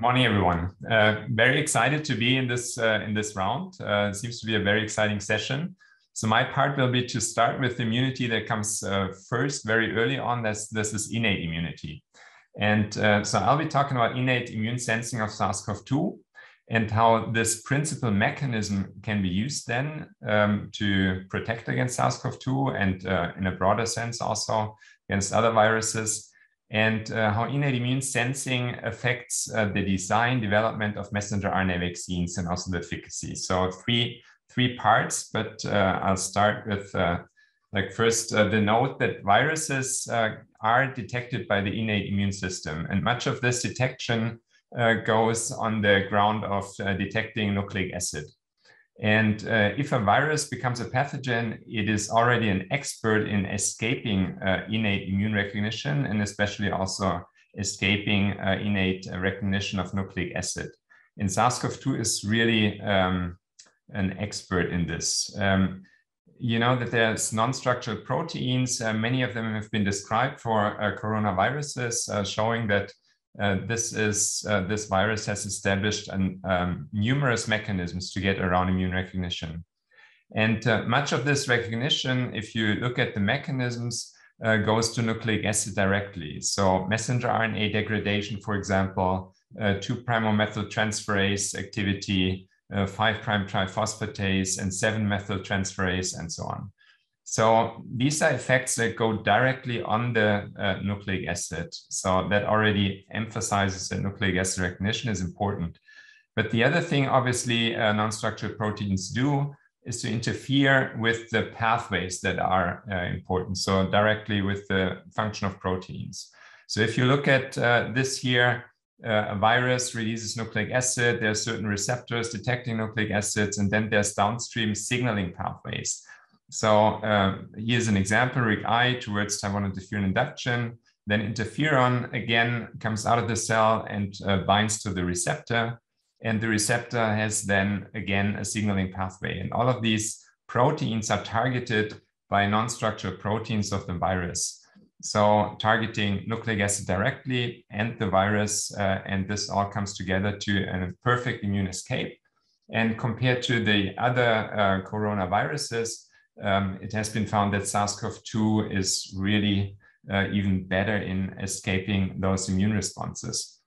Morning, everyone. Uh, very excited to be in this uh, in this round. Uh, it seems to be a very exciting session. So my part will be to start with immunity that comes uh, first very early on. This, this is innate immunity, and uh, so I'll be talking about innate immune sensing of SARS-CoV-2 and how this principal mechanism can be used then um, to protect against SARS-CoV-2 and uh, in a broader sense also against other viruses and uh, how innate immune sensing affects uh, the design, development of messenger RNA vaccines and also the efficacy. So three, three parts, but uh, I'll start with uh, like first uh, the note that viruses uh, are detected by the innate immune system. And much of this detection goes on the ground of detecting nucleic acid. And uh, if a virus becomes a pathogen, it is already an expert in escaping uh, innate immune recognition and especially also escaping uh, innate recognition of nucleic acid. And SARS-CoV-2 is really um, an expert in this. Um, you know that there's non-structural proteins. Uh, many of them have been described for uh, coronaviruses, uh, showing that uh, this is uh, this virus has established an, um, numerous mechanisms to get around immune recognition. And uh, much of this recognition, if you look at the mechanisms, uh, goes to nucleic acid directly. So messenger RNA degradation, for example, uh, 2'-methyltransferase activity, 5' triphosphatase, and 7-methyltransferase, and so on. So these are effects that go directly on the uh, nucleic acid. So that already emphasizes that nucleic acid recognition is important. But the other thing, obviously, uh, non-structured proteins do is to interfere with the pathways that are uh, important. So directly with the function of proteins. So if you look at uh, this here, uh, a virus releases nucleic acid, there are certain receptors detecting nucleic acids, and then there's downstream signaling pathways. So uh, here's an example, RIG-I towards type 1 interferon induction. Then interferon again comes out of the cell and uh, binds to the receptor. And the receptor has then again a signaling pathway. And all of these proteins are targeted by non-structural proteins of the virus. So targeting nucleic acid directly and the virus, uh, and this all comes together to a perfect immune escape. And compared to the other uh, coronaviruses, um, it has been found that SARS-CoV-2 is really uh, even better in escaping those immune responses.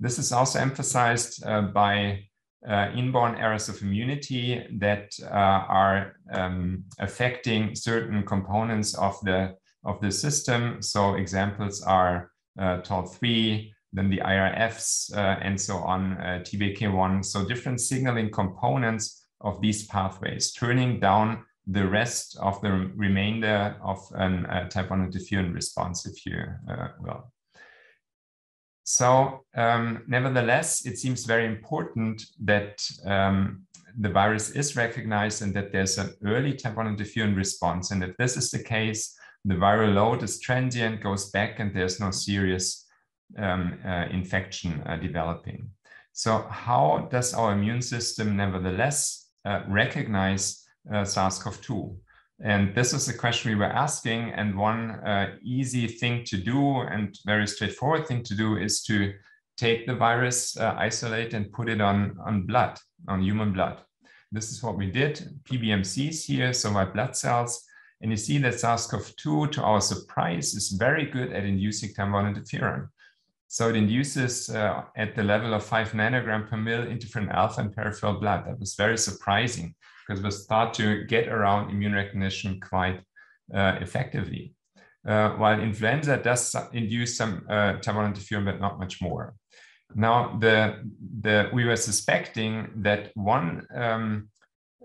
This is also emphasized uh, by uh, inborn errors of immunity that uh, are um, affecting certain components of the, of the system. So examples are uh, TOL3, then the IRFs, uh, and so on, TBK1. So different signaling components of these pathways, turning down the rest of the remainder of a uh, type 1 interferon response, if you uh, will. So um, nevertheless, it seems very important that um, the virus is recognized and that there's an early type 1 interferon response. And if this is the case, the viral load is transient, goes back, and there's no serious um, uh, infection uh, developing. So how does our immune system nevertheless uh, recognize uh, SARS-CoV-2? And this is the question we were asking. And one uh, easy thing to do and very straightforward thing to do is to take the virus, uh, isolate and put it on, on blood, on human blood. This is what we did, PBMCs here, so white blood cells. And you see that SARS-CoV-2, to our surprise, is very good at inducing type 1 interferon. So it induces uh, at the level of five nanogram per mil interferon alpha in peripheral blood. That was very surprising because we start to get around immune recognition quite uh, effectively. Uh, while influenza does induce some uh, 1 interferon, but not much more. Now, the, the, we were suspecting that one um,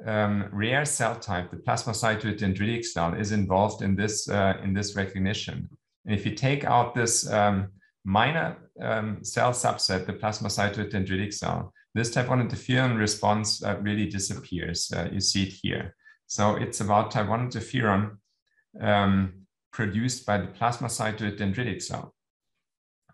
um, rare cell type, the plasmacytoid dendritic cell, is involved in this, uh, in this recognition. And if you take out this um, minor um, cell subset, the plasmacytoid dendritic cell, this type 1 interferon response uh, really disappears. Uh, you see it here. So it's about type 1 interferon um, produced by the plasma plasmacytoid dendritic cell.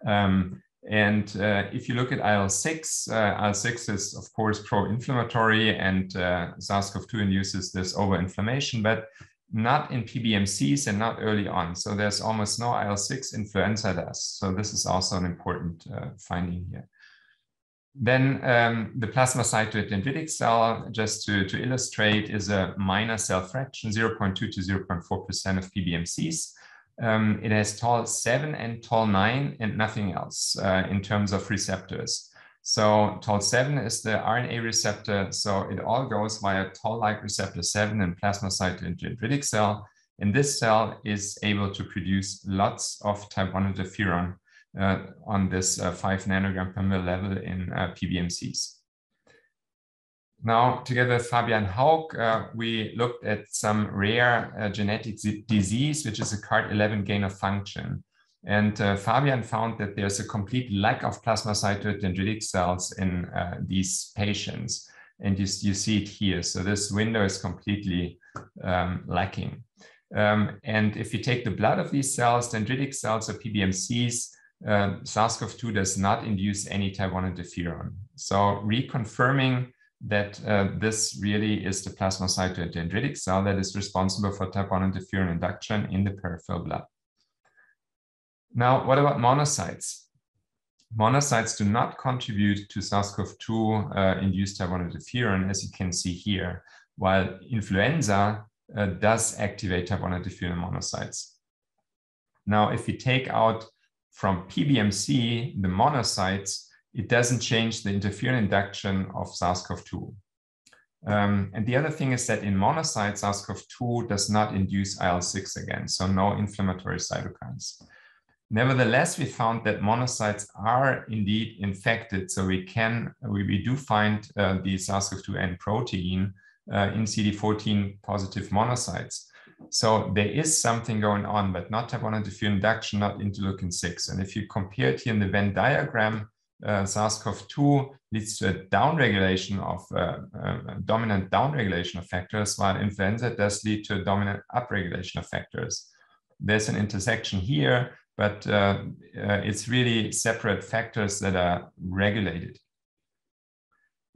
Um, and uh, if you look at IL-6, uh, IL-6 is of course pro-inflammatory and uh, SARS-CoV-2 induces this over-inflammation, but not in PBMCs and not early on. So there's almost no IL-6 influenza does. So this is also an important uh, finding here. Then um, the plasmacytoid dendritic cell, just to, to illustrate, is a minor cell fraction, 0.2 to 0.4% of PBMCs. Um, it has tall 7 and tall 9 and nothing else uh, in terms of receptors. So tall 7 is the RNA receptor. So it all goes via toll-like receptor 7 and plasmacytoid dendritic cell. And this cell is able to produce lots of type 1 interferon on this uh, 5 nanogram per mil level in uh, PBMCs. Now, together with Fabian Haug, uh, we looked at some rare uh, genetic disease, which is a CARD11 gain of function. And uh, Fabian found that there's a complete lack of plasmacytoid dendritic cells in uh, these patients. And you, you see it here. So this window is completely um, lacking. Um, and if you take the blood of these cells, dendritic cells or PBMCs, uh, SARS-CoV-2 does not induce any type 1 interferon. So reconfirming that uh, this really is the plasmacytoid dendritic cell that is responsible for type 1 interferon induction in the peripheral blood. Now, what about monocytes? Monocytes do not contribute to SARS-CoV-2 uh, induced type 1 interferon, as you can see here, while influenza uh, does activate type 1 interferon monocytes. Now, if we take out from PBMC the monocytes, it doesn't change the interferon induction of SARS-CoV-2. Um, and the other thing is that in monocytes, SARS-CoV-2 does not induce IL-6 again, so no inflammatory cytokines. Nevertheless, we found that monocytes are indeed infected, so we can we, we do find uh, the SARS-CoV-2 N protein uh, in CD14 positive monocytes. So there is something going on, but not type 1 interferon induction, not interleukin 6. And if you compare it here in the Venn diagram, uh, SARS-CoV-2 leads to a downregulation of uh, uh, dominant downregulation of factors, while influenza does lead to a dominant upregulation of factors. There's an intersection here, but uh, uh, it's really separate factors that are regulated.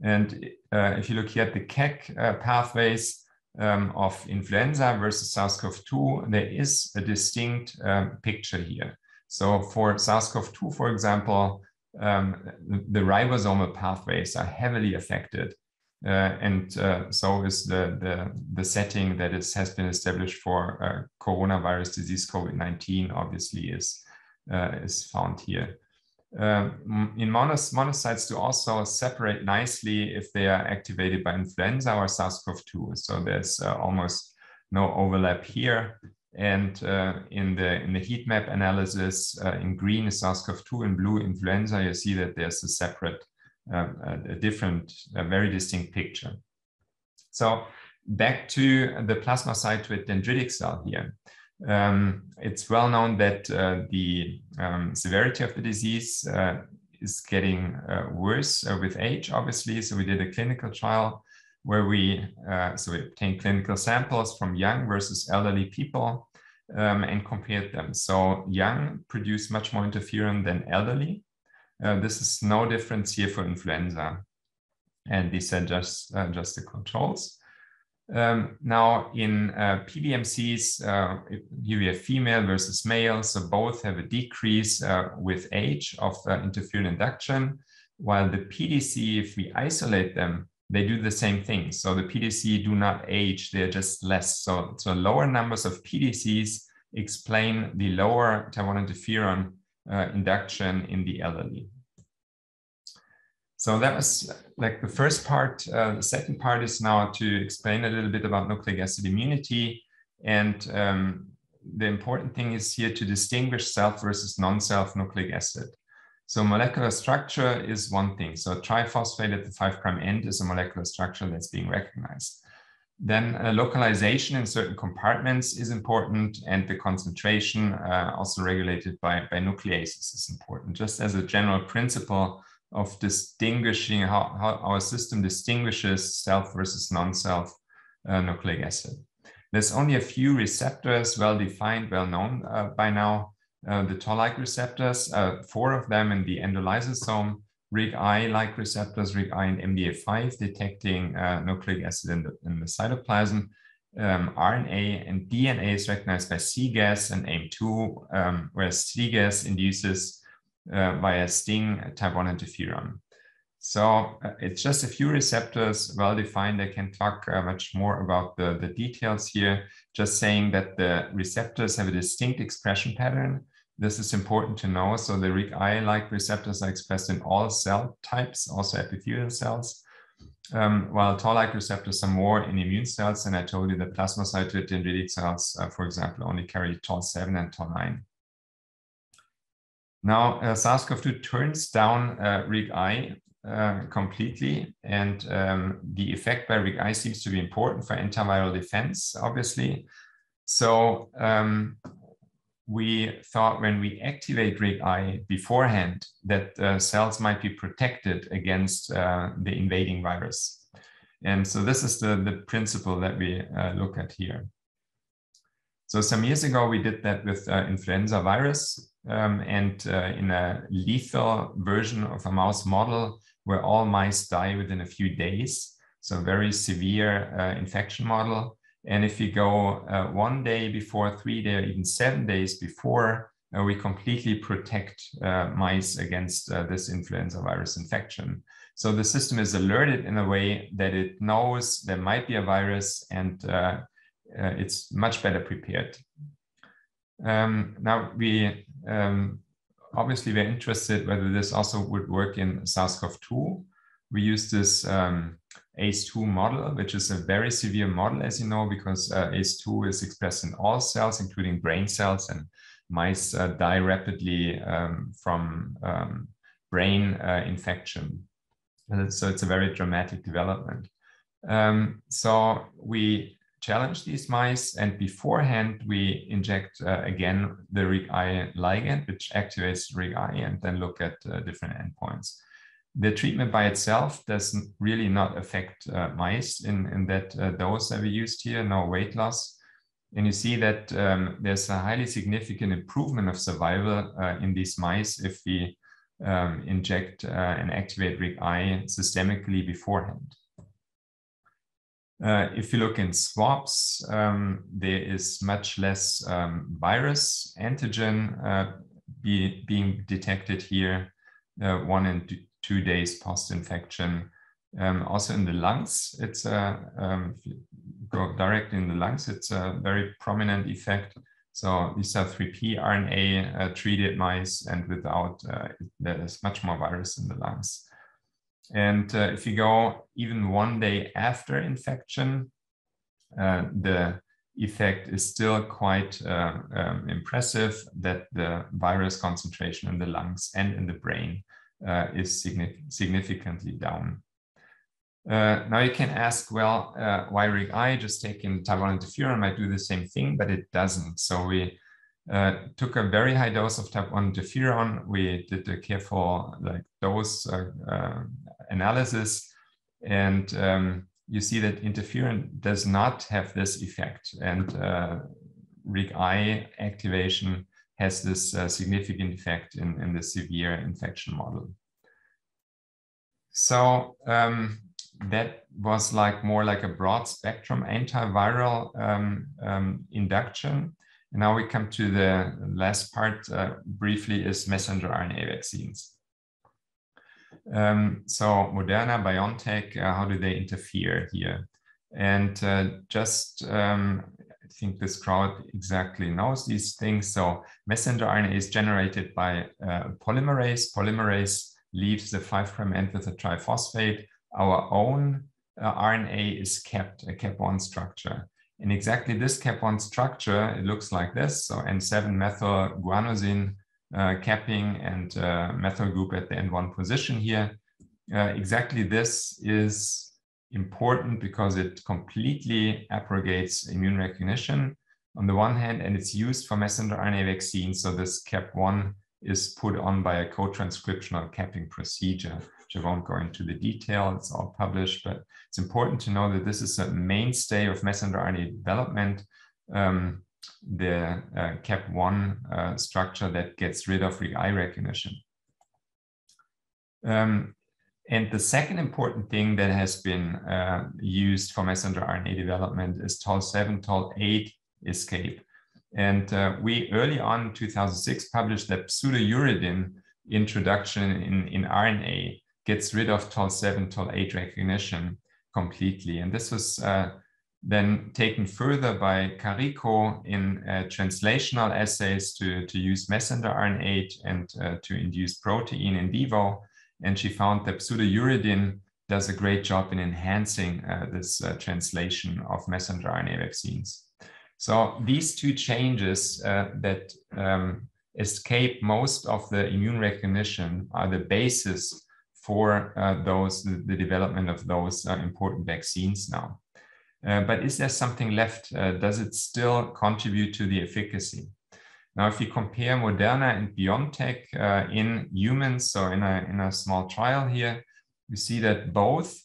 And uh, if you look here at the CAC pathways, um, of influenza versus SARS-CoV-2, there is a distinct um, picture here. So for SARS-CoV-2, for example, um, the, ribosomal pathways are heavily affected. Uh, and uh, so is the, the, the setting that is, has been established for uh, coronavirus disease COVID-19 obviously is, uh, is found here. Um, in monos, monocytes do also separate nicely if they are activated by influenza or SARS-CoV-2. So there's uh, almost no overlap here. And uh, in the in the heat map analysis, uh, in green is SARS-CoV-2, in blue influenza, you see that there's a separate, um, a different, a very distinct picture. So back to the plasmacytoid dendritic cell here. Um, it's well known that uh, the um, severity of the disease uh, is getting uh, worse uh, with age, obviously. So we did a clinical trial where we, uh, so we obtained clinical samples from young versus elderly people um, and compared them. So young produce much more interferon than elderly. Uh, this is no difference here for influenza. And these are just, just the controls. Um, now in uh, PBMCs, uh, here we have female versus male, so both have a decrease uh, with age of uh, interferon induction, while the PDC, if we isolate them, they do the same thing. So the PDC do not age, they're just less. So, so lower numbers of PDCs explain the lower type 1 interferon uh, induction in the elderly. So that was like the first part. Uh, the second part is now to explain a little bit about nucleic acid immunity. And um, the important thing is here to distinguish self versus non-self nucleic acid. So molecular structure is one thing. So triphosphate at the five prime end is a molecular structure that's being recognized. Then uh, localization in certain compartments is important and the concentration uh, also regulated by, by nucleases is important. Just as a general principle, of distinguishing how, how our system distinguishes self versus non-self uh, nucleic acid. There's only a few receptors well defined, well known uh, by now. Uh, the toll-like receptors, uh, four of them in the endolysosome, RIG-I-like receptors, RIG-I and MDA5, detecting uh, nucleic acid in the, in the cytoplasm. Um, RNA and DNA is recognized by cGAS and AIM2, um, whereas cGAS induces uh, via STING type 1 interferon. So uh, it's just a few receptors, well defined. I can talk uh, much more about the, the details here. Just saying that the receptors have a distinct expression pattern. This is important to know. So the RIG-I-like receptors are expressed in all cell types, also epithelial cells, um, while Toll-like receptors are more in immune cells. And I told you that plasmacytoid dendritic cells, uh, for example, only carry Toll-7 and Toll-9. Now, uh, SARS-CoV-2 turns down uh, RIG-I uh, completely. And um, the effect by RIG-I seems to be important for antiviral defense, obviously. So um, we thought when we activate RIG-I beforehand that uh, cells might be protected against uh, the invading virus. And so this is the, the principle that we uh, look at here. So some years ago, we did that with uh, influenza virus um, and uh, in a lethal version of a mouse model, where all mice die within a few days. So very severe uh, infection model. And if you go uh, one day before, three days, even seven days before, uh, we completely protect uh, mice against uh, this influenza virus infection. So the system is alerted in a way that it knows there might be a virus and it's much better prepared. Um, now we um, obviously we're interested whether this also would work in SARS-CoV-2. We use this um, ACE2 model, which is a very severe model, as you know, because uh, ACE2 is expressed in all cells, including brain cells, and mice uh, die rapidly um, from um, brain uh, infection. And so it's a very dramatic development. Um, so we challenge these mice. And beforehand, we inject uh, again the RIG-I ligand, which activates RIG-I, and then look at uh, different endpoints. The treatment by itself does really not affect uh, mice in, in that uh, dose that we used here, no weight loss. And you see that um, there's a highly significant improvement of survival uh, in these mice if we um, inject uh, and activate RIG-I systemically beforehand. Uh, if you look in swabs, um, there is much less um, virus antigen uh, be, being detected here, uh, one and two days post-infection. Um, also in the lungs, it's a, um, if you go directly in the lungs, it's a very prominent effect. So these are 3P RNA uh, treated mice and without, uh, there is much more virus in the lungs. And uh, if you go even one day after infection, uh, the effect is still quite uh, um, impressive that the virus concentration in the lungs and in the brain uh, is significantly down. Uh, now you can ask, well, uh, why RIG-I just taking Taiwan interferon might do the same thing, but it doesn't. So we uh, took a very high dose of type 1 interferon. We did a careful like dose uh, uh, analysis, and um, you see that interferon does not have this effect, and uh, RIG-I activation has this uh, significant effect in, in the severe infection model. So um, that was like more like a broad spectrum antiviral um, um, induction. And now we come to the last part uh, briefly is messenger RNA vaccines. Um, so Moderna, BioNTech, uh, how do they interfere here? And uh, just, um, I think this crowd exactly knows these things. So messenger RNA is generated by uh, polymerase. Polymerase leaves the 5' end with a triphosphate. Our own uh, RNA is kept, a cap1 structure. And exactly this cap1 structure, it looks like this. So N7 methyl guanosine capping and uh, methyl group at the N1 position here. Uh, exactly this is important because it completely abrogates immune recognition on the one hand, and it's used for messenger RNA vaccines. So this cap1 is put on by a co-transcriptional capping procedure which I won't go into the detail, it's all published, but it's important to know that this is a mainstay of messenger RNA development, um, the uh, CAP1 uh, structure that gets rid of RIG-I recognition. Um, and the second important thing that has been uh, used for messenger RNA development is TOL7, TOL8 escape. And uh, we early on in 2006 published that pseudouridine introduction in, in RNA gets rid of Tol7, Tol8 recognition completely. And this was uh, then taken further by Carico in uh, translational assays to, to use messenger RNA and uh, to induce protein in vivo. And she found that pseudouridine does a great job in enhancing uh, this uh, translation of messenger RNA vaccines. So these two changes uh, that um, escape most of the immune recognition are the basis for uh, those the, the, development of those important vaccines now. Uh, but is there something left? Uh, does it still contribute to the efficacy? Now, if you compare Moderna and BioNTech uh, in humans, so in a, in a small trial here, we see that both,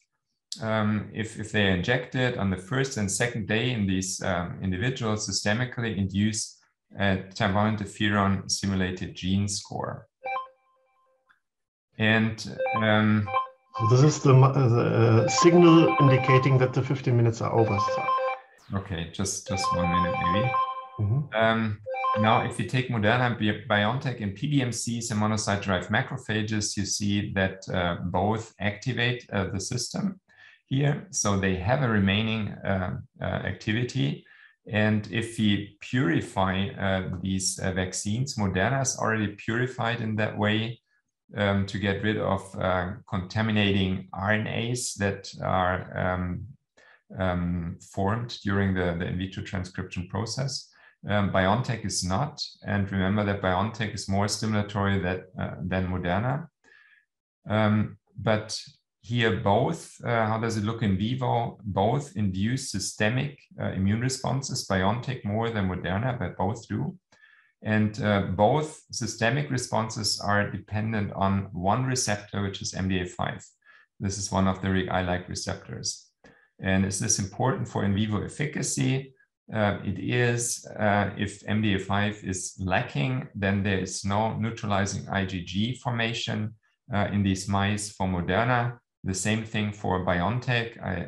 um, if, if they are injected on the first and second day in these um, individuals, systemically induce a Taiwan interferon simulated gene score. And um, this is the, the uh, signal indicating that the 15 minutes are over. So. Okay, just just one minute maybe. Mm -hmm. um, now, if you take Moderna, BioNTech, and PBMCs and monocyte-derived macrophages, you see that uh, both activate uh, the system here. So they have a remaining uh, uh activity. And if we purify uh, these uh, vaccines, Moderna is already purified in that way um, to get rid of uh, contaminating RNAs that are um, um, formed during the, the in vitro transcription process. Um, BioNTech is not. And remember that BioNTech is more stimulatory that, uh, than Moderna. Um, but here both, uh, how does it look in vivo? Both induce systemic uh, immune responses, BioNTech more than Moderna, but both do. And uh, both systemic responses are dependent on one receptor, which is MDA5. This is one of the RIG-I-like receptors. And is this important for in vivo efficacy? Uh, it is, uh, if MDA5 is lacking, then there is no neutralizing IgG formation uh, in these mice for Moderna. The same thing for BioNTech. I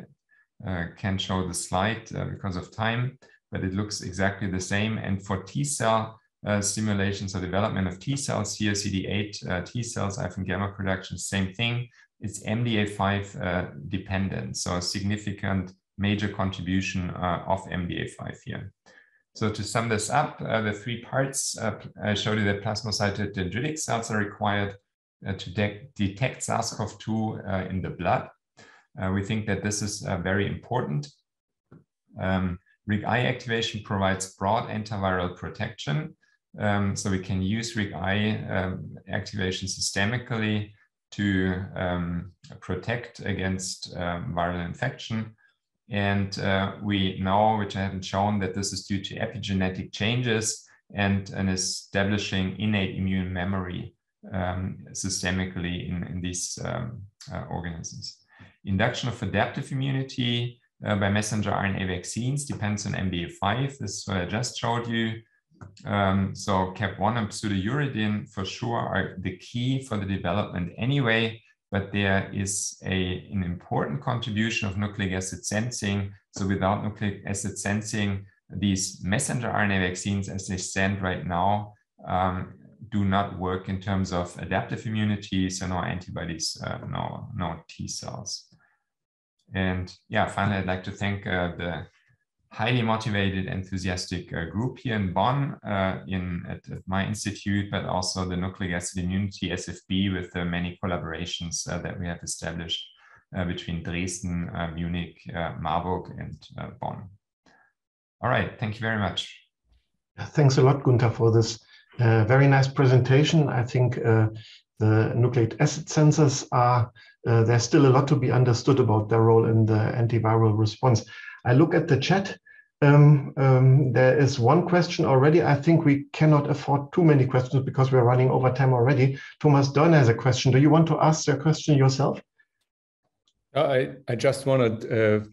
uh, can show the slide uh, because of time, but it looks exactly the same. And for T cell, uh, stimulation, so development of T cells here, CD8 uh, T cells, IFN gamma production, same thing. It's MDA5 uh, dependent, so a significant major contribution uh, of MDA5 here. So to sum this up, uh, the three parts, I showed you that plasmacytoid dendritic cells are required to de detect SARS-CoV-2 in the blood. we think that this is very important. Um, RIG-I activation provides broad antiviral protection um, so we can use RIG-I um, activation systemically to um, protect against um, viral infection. And uh, we know, which I haven't shown, that this is due to epigenetic changes and an establishing innate immune memory um, systemically in, in these um, uh, organisms. Induction of adaptive immunity uh, by messenger RNA vaccines depends on MDA5. This is what I just showed you. Um, so CAP1 and pseudouridine for sure are the key for the development anyway, but there is a, an important contribution of nucleic acid sensing. So without nucleic acid sensing, these messenger RNA vaccines as they stand right now um, do not work in terms of adaptive immunity, so no antibodies, uh, no, no T cells. And yeah, finally, I'd like to thank uh, the highly motivated, enthusiastic uh, group here in Bonn, uh, in at, at, my institute, but also the Nucleic Acid Immunity SFB with the many collaborations uh, that we have established uh, between Dresden, uh, Munich, uh, Marburg, and Bonn. All right, thank you very much. Thanks a lot, Gunther, for this very nice presentation. I think the nucleic acid sensors are, there's still a lot to be understood about their role in the antiviral response. I look at the chat. Um, um, there is one question already. I think we cannot afford too many questions because we're running over time already. Thomas Dorn has a question. Do you want to ask your question yourself? Uh, I, I just wanted uh,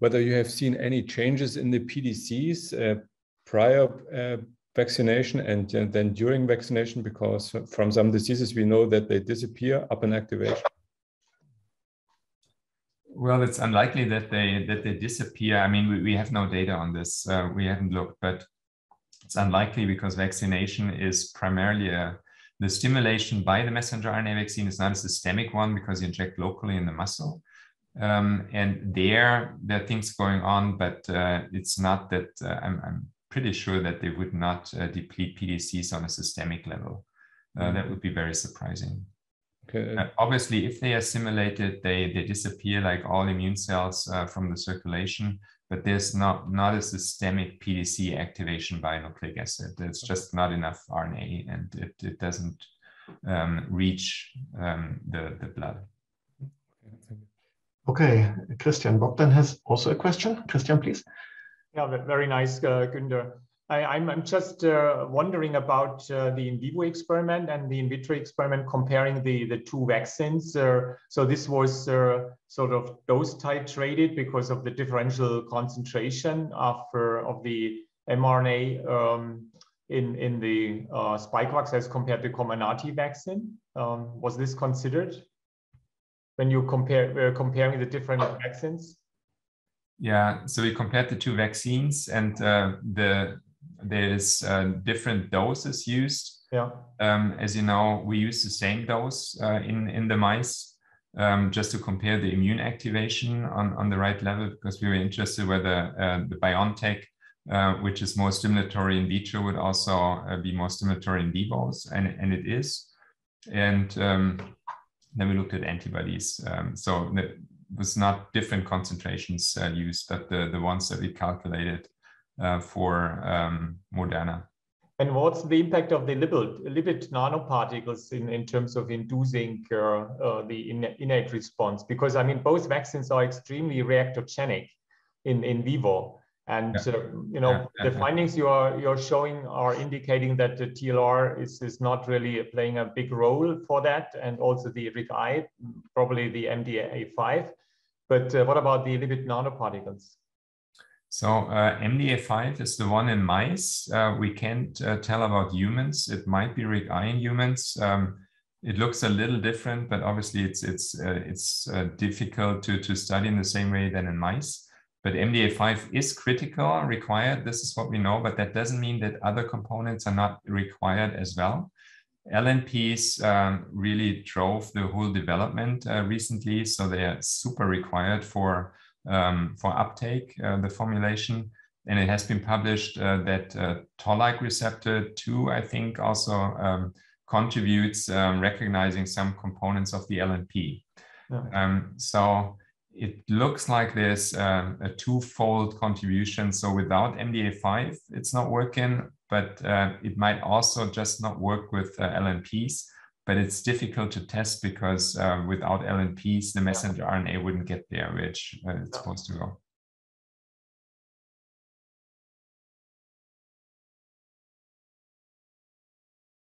whether you have seen any changes in the PDCs uh, prior uh, vaccination and uh, then during vaccination, because from some diseases we know that they disappear upon activation. Well, it's unlikely that they that they disappear. I mean, we, we have no data on this. Uh, we haven't looked, but it's unlikely because vaccination is primarily a, the stimulation by the messenger RNA vaccine is not a systemic one because you inject locally in the muscle. Um, and there, there are things going on, but uh, it's not that uh, I'm, I'm, pretty sure that they would not uh, deplete PDCs on a systemic level. Uh. That would be very surprising. Okay. Obviously, if they are simulated, they, they disappear like all immune cells uh, from the circulation, but there's not, not a systemic PDC activation by nucleic acid. There's just not enough RNA and it, it doesn't um, reach um, the, the blood. Okay, Christian Bogdan has also a question. Christian, please. Yeah, very nice, uh, Günther. I, am just uh, wondering about uh, the in vivo experiment and the in vitro experiment comparing the, the two vaccines. Uh, so this was uh, sort of dose titrated because of the differential concentration of, uh, of the mRNA um, in, in the uh, Spikevax as compared to Comirnaty vaccine. Um, was this considered when you compare comparing the different vaccines? Yeah, so we compared the two vaccines and the there's uh, different doses used. Yeah. Um, as you know, we use the same dose uh, in in the mice um, just to compare the immune activation on on the right level because we were interested whether uh, the BioNTech, uh, which is more stimulatory in vitro, would also uh, be more stimulatory in vivo, and and it is. And um, then we looked at antibodies. Um, so it was not different concentrations uh, used, but the the ones that we calculated uh, for um, Moderna. And what's the impact of the lipid, lipid nanoparticles in, in terms of inducing uh, uh, the innate response? Because I mean, both vaccines are extremely reactogenic in, in vivo. And yeah. uh, you know yeah. the findings you are you're showing are indicating that the TLR is, is not really playing a big role for that, and also the RIG-I, probably the MDA5. But uh, what about the lipid nanoparticles? So uh, MDA5 is the one in mice. Uh, we can't uh, tell about humans. It might be RIG-I in humans. Um, it looks a little different, but obviously it's it's uh, it's uh, difficult to to study in the same way than in mice. But MDA5 is critical, required. This is what we know, but that doesn't mean that other components are not required as well. LNPs um, really drove the whole development uh, recently, so they are super required for um, for uptake, uh, the formulation. And it has been published uh, that uh, toll-like receptor 2, I think, also um, contributes um, recognizing some components of the LNP. Yeah. Um, so it looks like there's uh, a twofold contribution. So without MDA5, it's not working, but uh, it might also just not work with uh, LNPs but it's difficult to test because uh, without LNPs, the messenger RNA wouldn't get there, which uh, it's supposed to go.